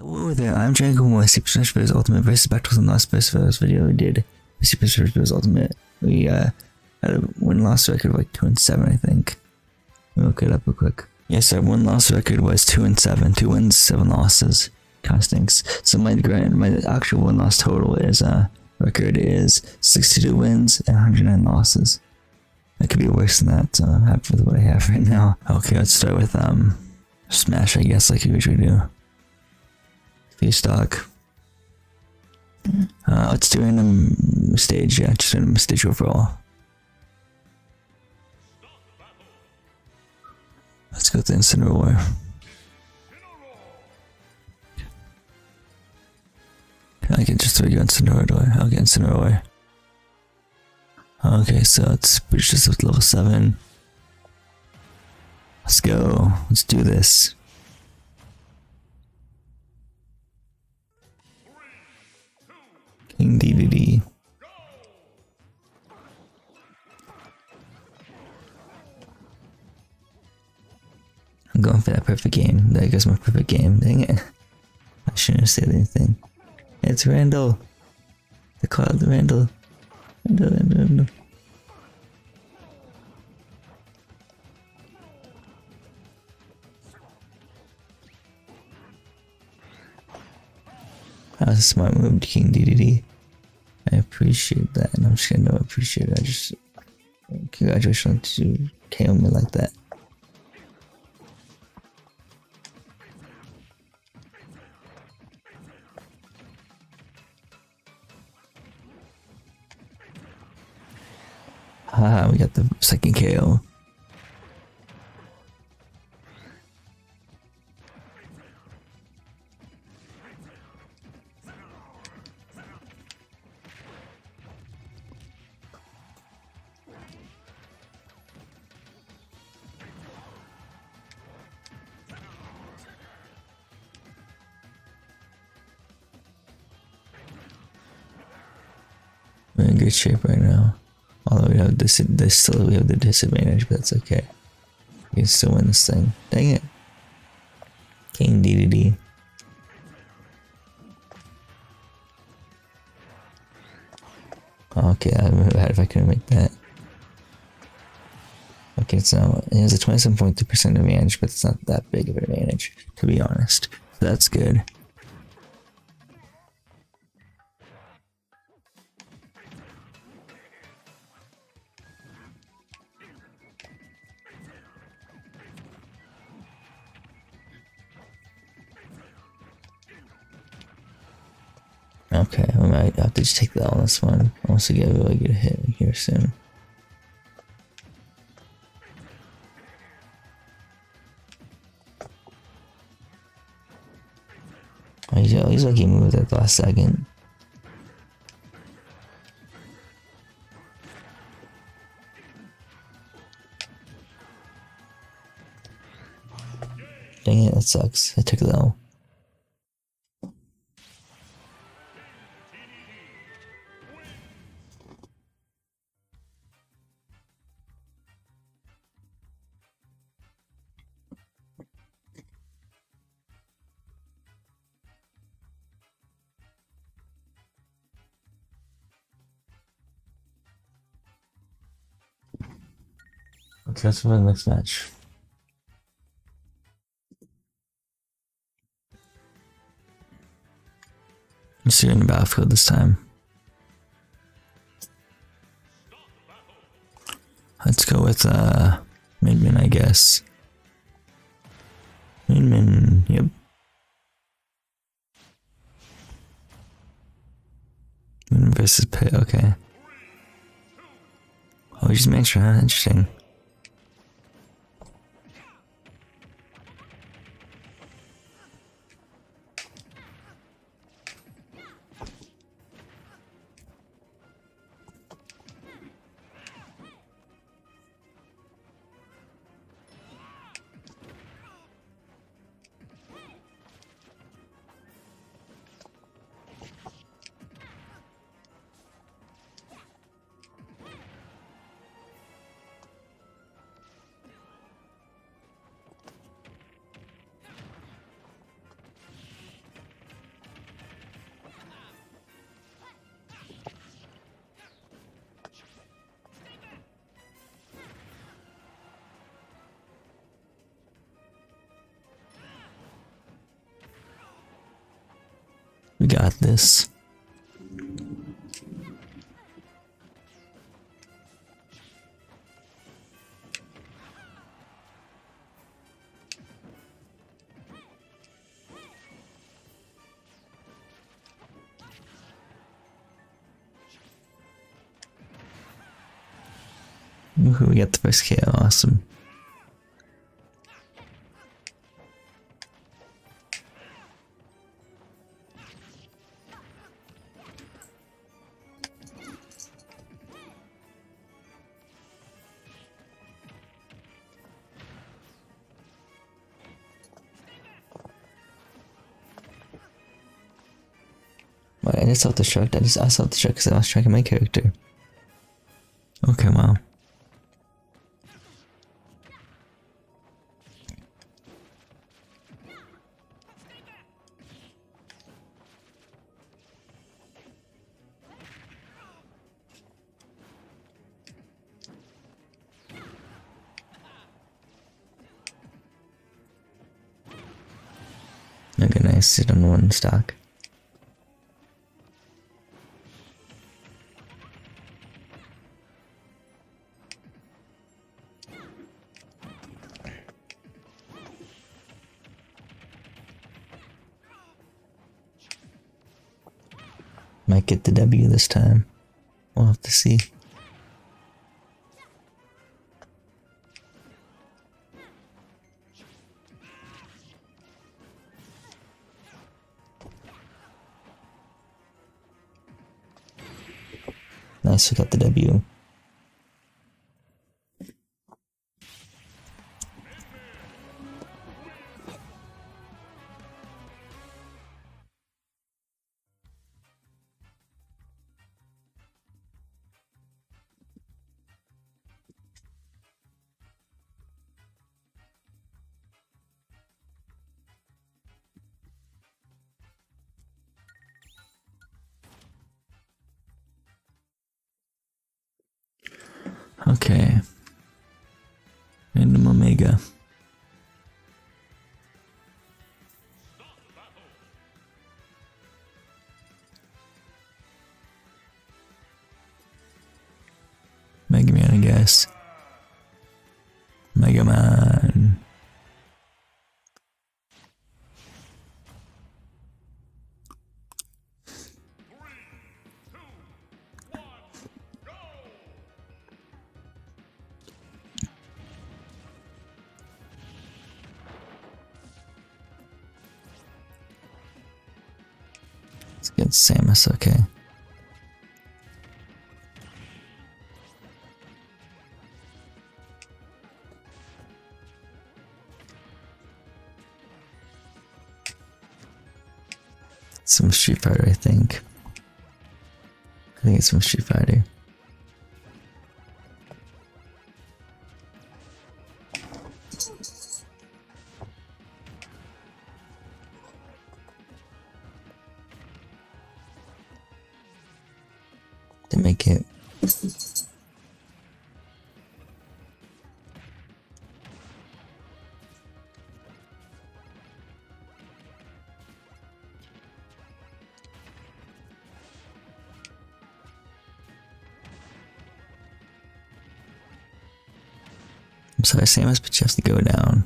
Hello there, I'm Django with Super Smash Bros. Ultimate versus Battles in the last Bros. Bros. video we did. Super Smash Bros. Ultimate. We uh, had a win-loss record of like 2 and 7, I think. Let me look it up real quick. Yes, our win-loss record was 2 and 7. 2 wins, 7 losses. Kinda stinks. So my grand, my actual win-loss total is, uh, record is 62 wins and 109 losses. It could be worse than that, so I'm happy with what I have right now. Okay, let's start with, um, Smash, I guess, like you usually do. V-Stock. Uh, let's do random stage, yeah, just random stage overall. Let's go with Instant War. I can just throw you War, I'll get War. Okay, so let's push this up to level 7. Let's go. Let's do this. Perfect game. That goes my perfect game. Dang it. I shouldn't have said anything. It's Randall. They call it Randall. Randall, Randall, Randall. That was a smart move, King Dedede. I appreciate that, and I'm just gonna appreciate it. I just congratulations to KO me like that. Second KO. We're in good shape right now. Although we have this, this still we have the disadvantage, but that's okay. We can still win this thing. Dang it. King Dedede. Okay, I would bad if I couldn't make that. Okay, so it has a 27.2% advantage, but it's not that big of an advantage, to be honest. So that's good. Okay, I might have to just take that on this one. Once we get a really good hit here soon. Oh, he's, he's lucky he moved at the last second. Dang it, that sucks. I took that one. Let's move the next match. Let's see in the battlefield this time. Let's go with uh Midman, I guess. Midman, yep. Midman versus Pit, okay. Oh, he's Mantra, huh? Interesting. Got this. Woohoo, we get the first kill, awesome. Wait, I just self-destruct. I just I self-destruct because I was tracking my character. Okay, wow. Okay, nice. Sit on one stock. The W this time. We'll have to see. Nice, we got the W. I guess. Mega Man. Let's get Samus, okay. Street Fighter, I think. I think it's from Street Fighter. To make it. I'm sorry, Samus, but you have to go down.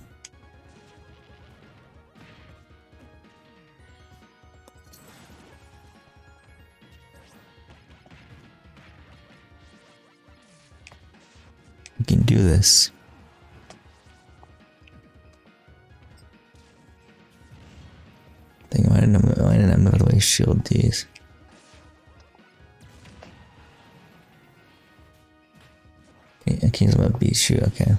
We can do this. Think I move, why didn't I move the way shield these? Okay, King's about beat shoot, okay.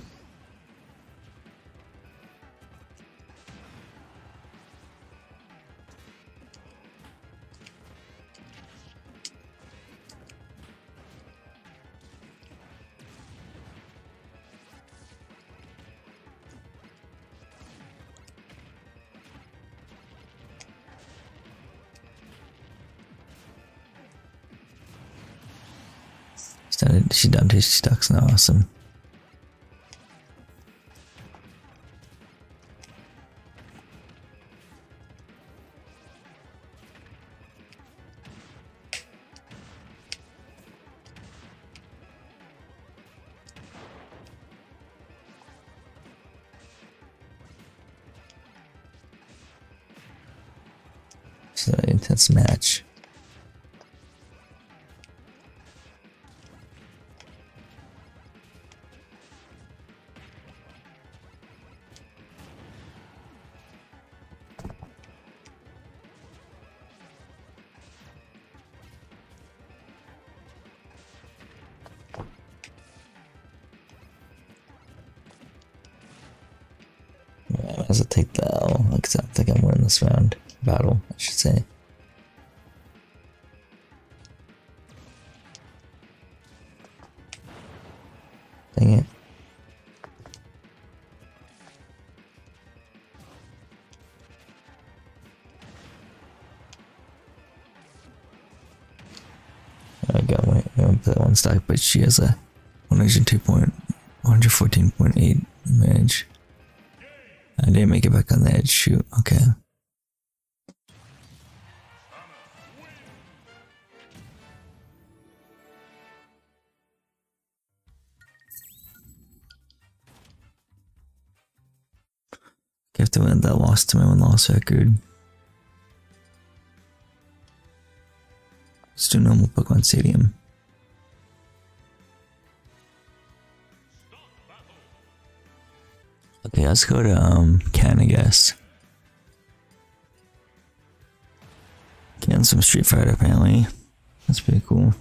She's done. She done She ducks now. Awesome. Intense match. I take the L, because I think I'm winning this round. Battle, I should say. Dang it. I got my that one stack, but she has a 102.114.8 manage. I didn't make it back on the edge. Shoot. Okay. You have to win that loss to my one loss record. Let's do normal Pokemon Stadium. Okay, let's go to um Ken, I guess. Ken some Street Fighter apparently. That's pretty cool.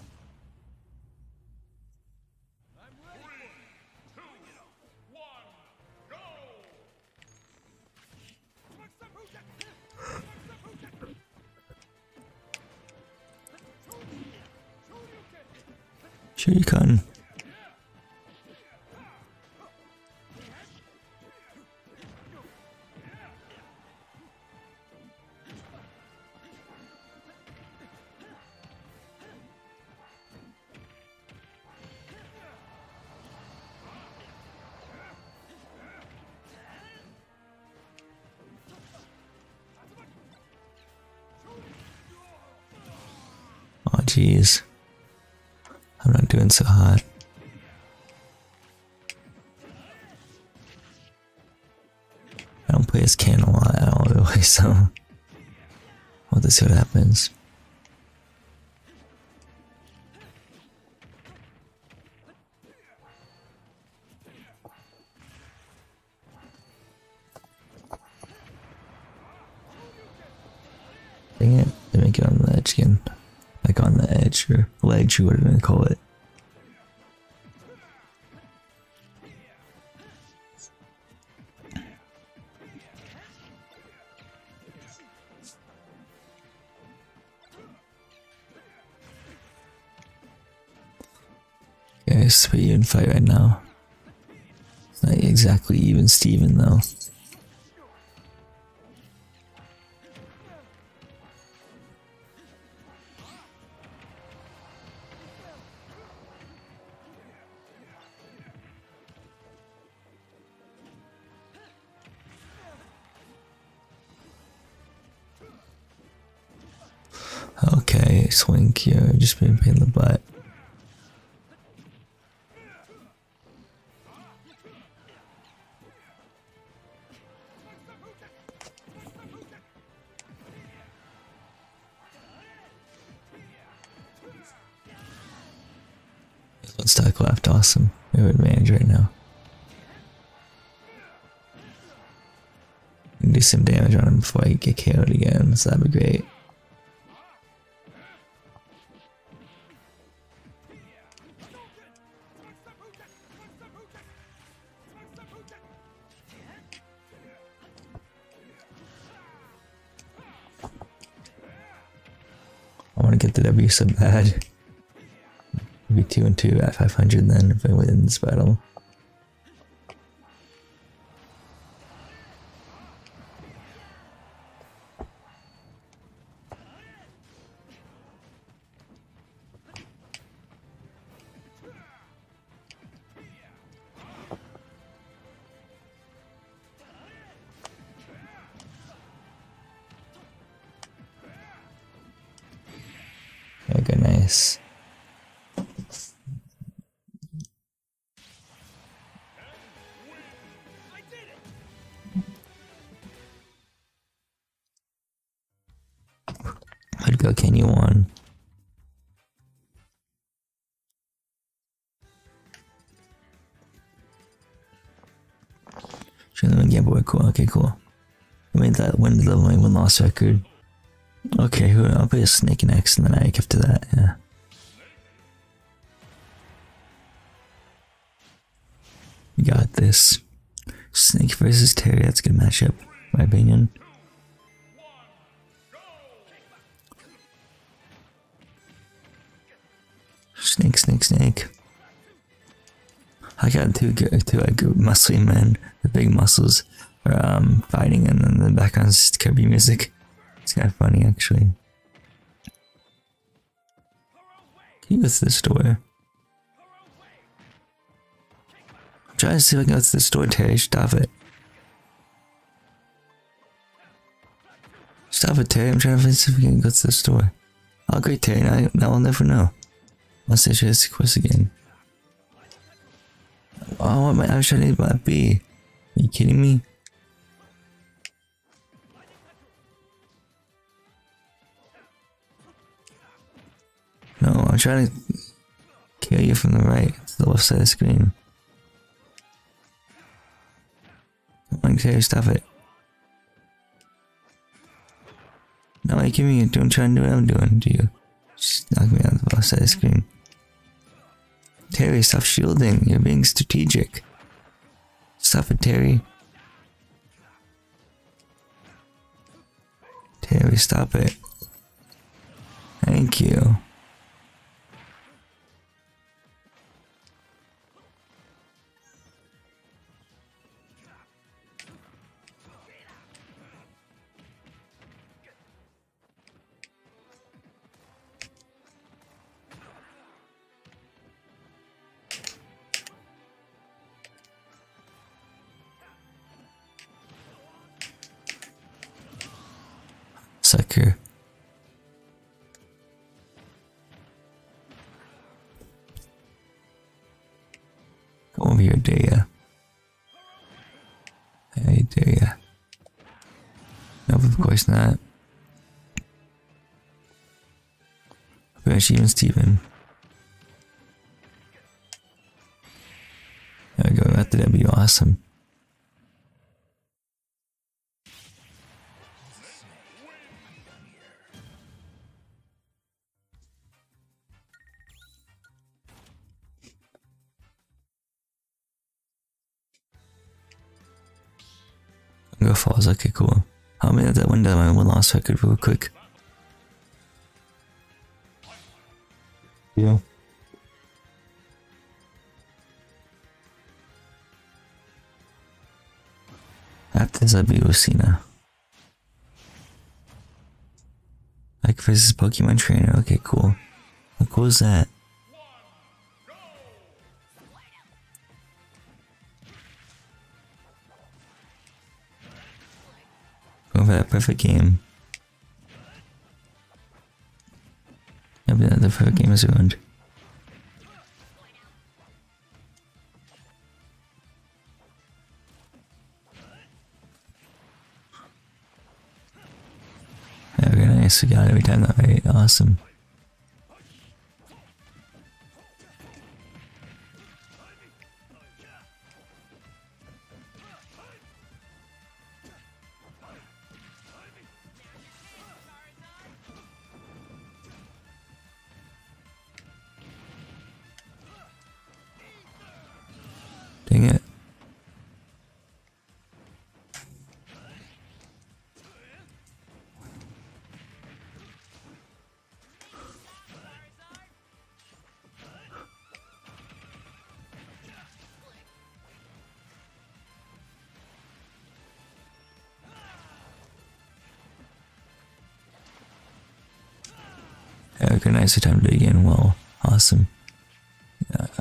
Sure you can. Jeez. I'm not doing so hot. I don't play as Ken a lot at all really, so we'll to see what happens. Ledge, or whatever you call it. Okay, it's pretty even fight right now. Not exactly even Steven though. Swing here, just being pain in the butt. One stack left, awesome. We have advantage right now. Do some damage on him before I get KO'd again, so that'd be great. Get the W so bad. Be two and two at 500 then if I win this battle. Show them a Game Boy, cool, okay, cool. I made that win the level one loss record. Okay, I'll play a Snake next and then Ike after that, yeah. We got this. Snake versus Terry, that's a good matchup, my opinion. Snake, snake, snake. I got two two like muscly men with big muscles um, fighting, and then the background is Kirby music. It's kind of funny actually. Can you go to the store? I'm trying to see if I can go to the store, Terry. Stop it. Stop it, Terry. I'm trying to see if we can go to the store. Oh, great, Terry. Now, now I'll never know. Unless I try this quest again. Oh, what my, I was trying to my B. Are you kidding me? No, I'm trying to kill you from the right to the left side of the screen. On, Terry, stop it. No, are you kidding me? Don't try and do what I'm doing, do you? Just knock me on the left side of the screen. Terry, stop shielding. You're being strategic. Stop it, Terry. Terry, stop it. Thank you. Sucker. Come over here, Daya. Hey, Daya. No, of course not. Where's even Steven? There we go, after that'd be awesome. Okay, cool. How many of that window my one last record real quick? Yeah. After this, I'll be with Cena. Like versus Pokemon Trainer. Okay, cool. How cool is that? Perfect game. But the perfect game is ruined. Yeah, very nice. We got every time that right. Awesome. Okay, nice time to do it again. Well, awesome.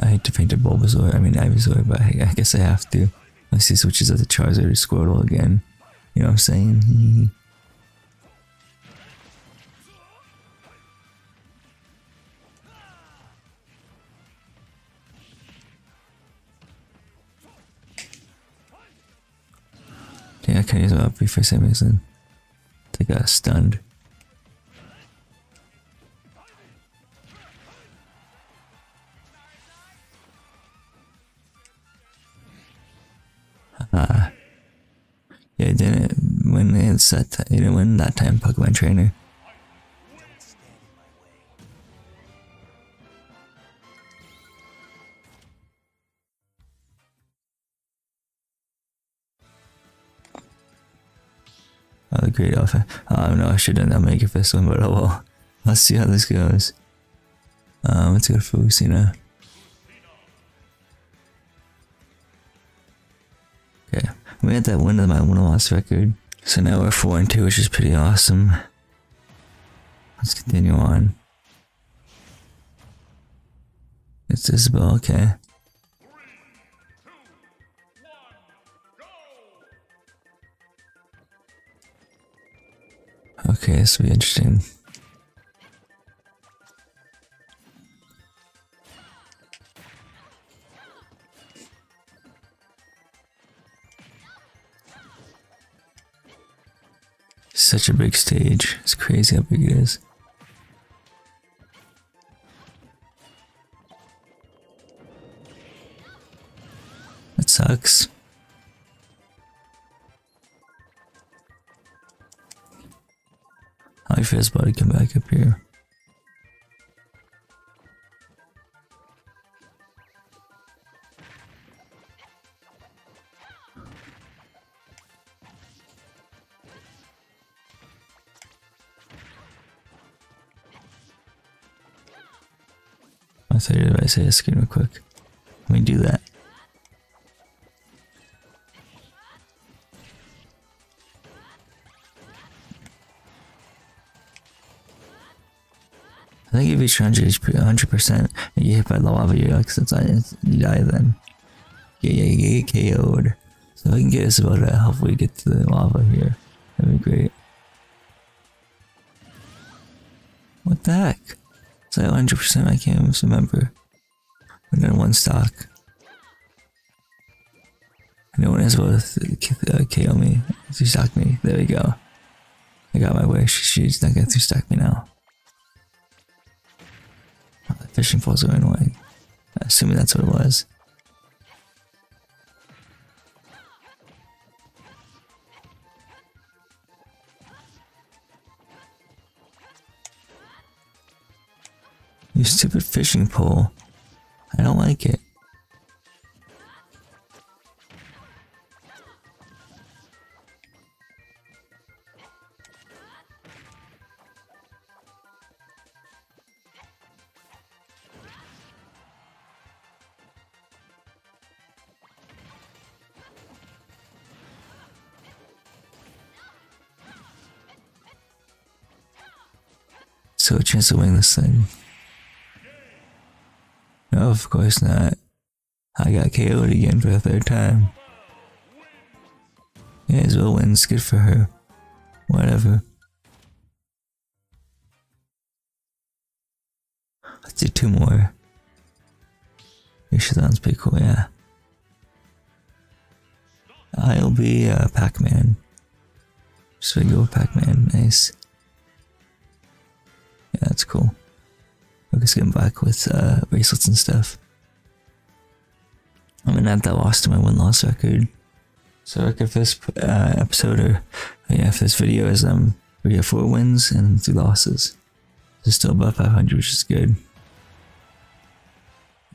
I hate to paint a Bulbasaur, I mean Ivysaur, but I, I guess I have to. Unless he switches out the Charizard or Squirtle again. You know what I'm saying? Yeah, I can't use my up for some reason. They got stunned. It's that he didn't win that time Pokemon Trainer. Oh, the great alpha. Oh no, I shouldn't have done it Fist one, but oh well. Let's see how this goes. Um, let's go to Fusina. Okay, we had that win of my one loss record. So now we're 4 and 2, which is pretty awesome. Let's continue on. It's Isabelle, okay. Okay, this will be interesting. Such a big stage. It's crazy how big it is. That sucks. How feels about to come back up here? Say a skin real quick. Let me do that. I think if you try 100 percent and you hit by the lava, you're like, you die then. Yeah, yeah, you get KO'd. So if I can get us about to halfway get to the lava here. That'd be great. What the heck? It's like 100% I can't even remember. We're one stock. No one is able to uh, KO me, to stock me. There we go. I got my wish. She's not going to stack me now. The fishing poles are annoying. Assuming that's what it was. You stupid fishing pole. I don't like it. So chance to win this thing. Of course not. I got KO'd again for the third time. Yeah, Isabelle wins. Good for her. Whatever. Let's do two more. Sounds pretty cool, yeah. I'll be uh, Pac-Man. Just go Pac-Man. Nice. Yeah, that's cool. Focus getting back with uh, bracelets and stuff. I'm gonna add that loss to my win loss record. So record for this uh, episode or yeah, for this video is um we have four wins and three losses. It's still above 500, which is good.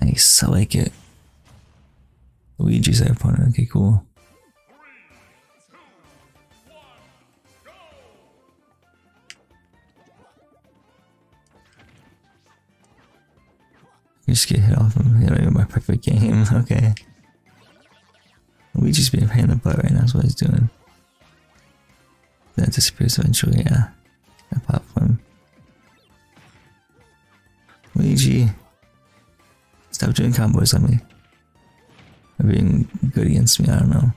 Nice, I like it. Luigi's our opponent. Okay, cool. You just get hit off him. You know, my perfect game. Okay. We just being a pain in the butt right now. That's what he's doing. That disappears eventually. Yeah. That platform. Luigi. Stop doing combos on me. Or being good against me. I don't know.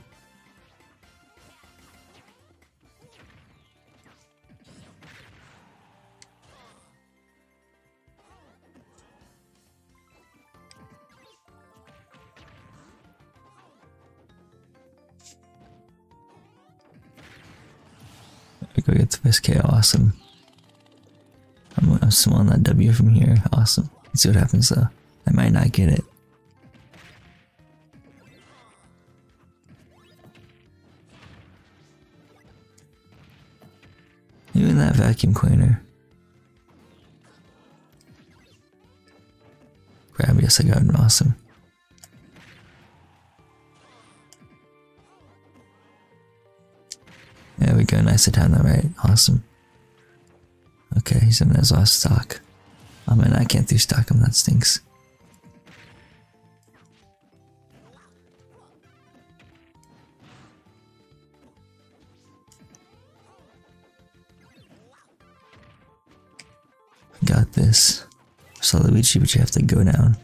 I go get to 5k, awesome. I'm, I'm still on that W from here, awesome. Let's see what happens though. I might not get it. Even that vacuum cleaner. Grab yes I got an awesome. Nice to time that right. Awesome. Okay, he's in his last stock. Oh man, I can't do stock him. That stinks. Got this. So Luigi, but you have to go down.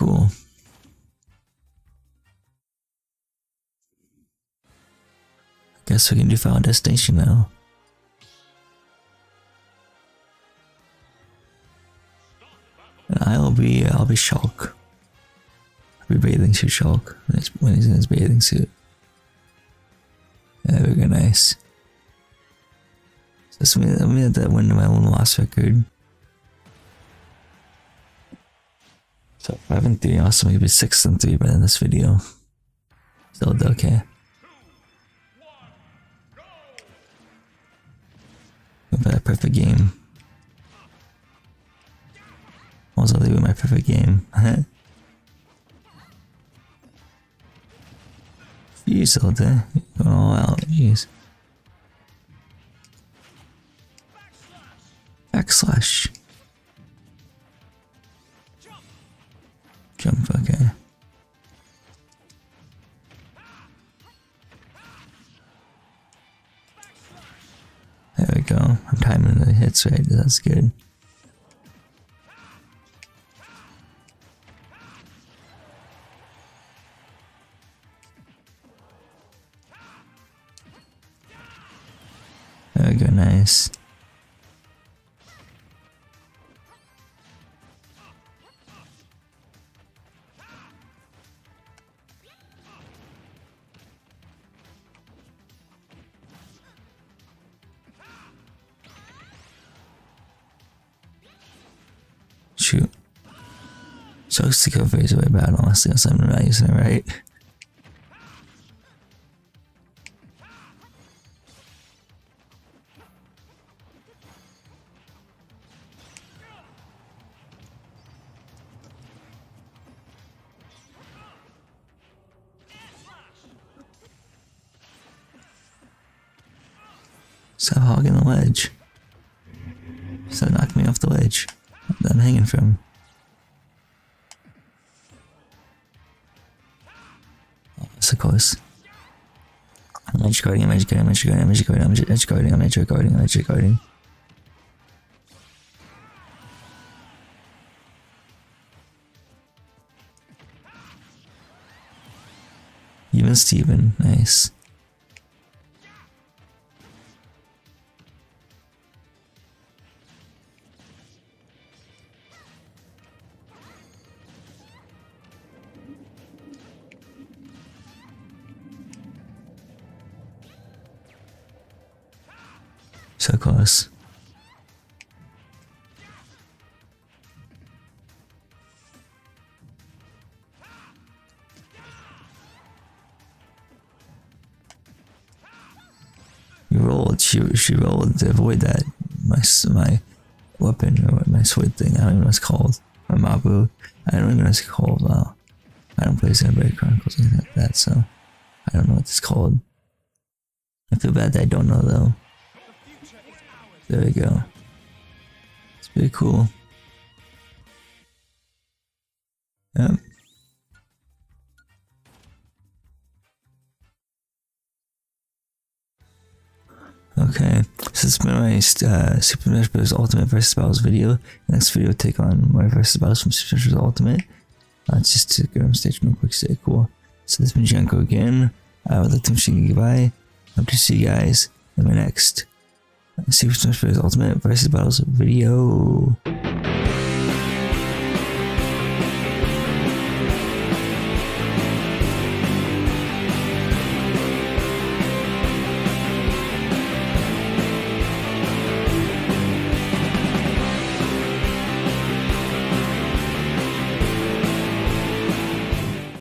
Cool. I Guess we can do Final Destination now. And I'll be, I'll be Shulk. I'll be bathing suit Shulk when he's, when in his bathing suit. There we go, nice. So this means that means that win my own loss record. So five and three, also maybe six and three by in this video. Still okay. With that perfect game. Also leave my perfect game. Jeez, Zelda. Going all out. Jeez. Backslash. Jump, okay. There we go. I'm timing the hits right. That's good. There we go, nice. Of phase away bad, honestly, not using it right. Edge guarding, I'm edge guarding, I'm edge guarding, I'm edge guarding, I'm edge guarding, I'm. Even Steven, nice. She rolled to avoid that. My my weapon or my sword thing. I don't even know what it's called. My Mabu. I don't even know what it's called. Wow. I don't play Xenoblade Chronicles anything like that, so I don't know what it's called. I feel bad that I don't know though. There we go. It's pretty cool. Yep. Okay, so this has been my uh, Super Smash Bros. Ultimate vs. Battles video. Next video, take on my vs. Battles from Super Smash Bros. Ultimate. Uh, just to go on stage real quick, say cool. So this has been Janko again. I would like to wish you goodbye. Hope to see you guys in my next Super Smash Bros. Ultimate vs. Battles video.